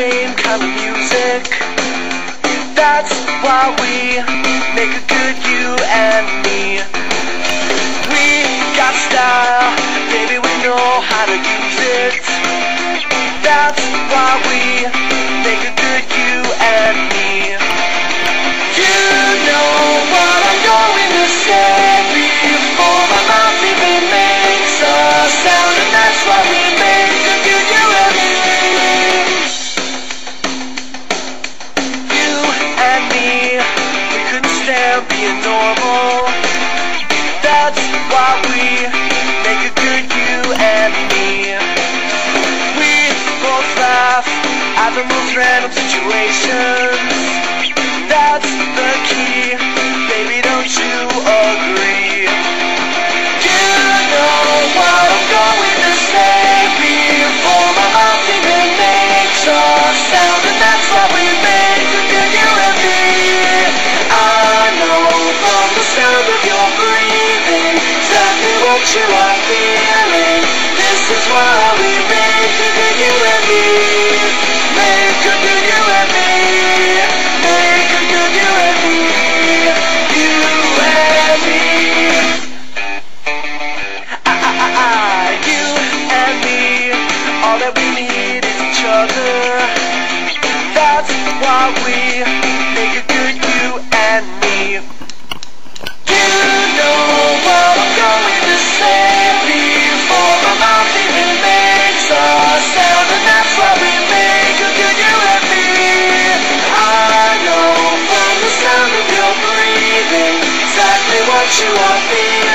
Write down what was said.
same kind of music. That's why we make a good you and me. We got style, baby, we know how to use it. That's why we and me, we couldn't stand being normal. That's why we make a good you and me. We both laugh at the most random situations. That's the key, baby, don't you agree? What you are feeling. This is why we make a good you and me. Make a good you and me. Make you and me. You and me. Ah, ah, ah, ah, you and me, all that we need is each other. That's why we exactly what you are feeling.